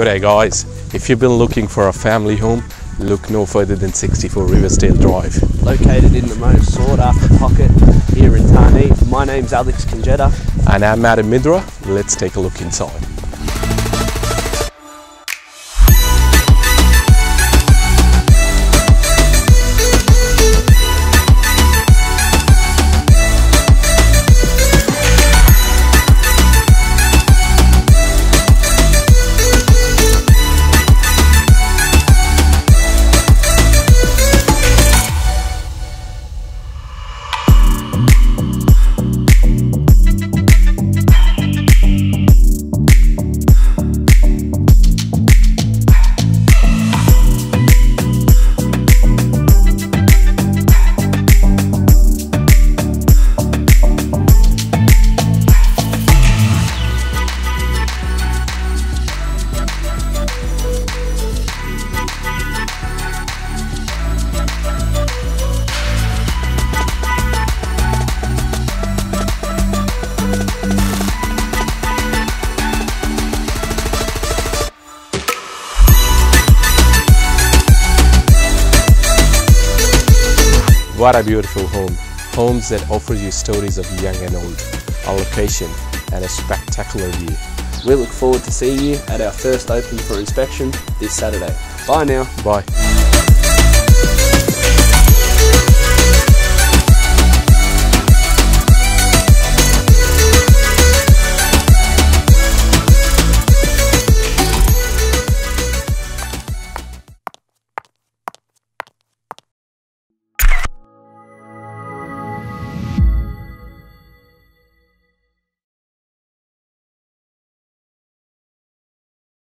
G'day guys, if you've been looking for a family home, look no further than 64 Riversdale Drive. Located in the most sought after pocket here in Tarneit. My name's Alex Krnjeta. And I'm Adam Bindra, let's take a look inside. What a beautiful home. Homes that offer you stories of young and old, a location and a spectacular view. We look forward to seeing you at our first open for inspection this Saturday. Bye now. Bye.